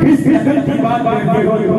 किस कदर की बात करते हो तुम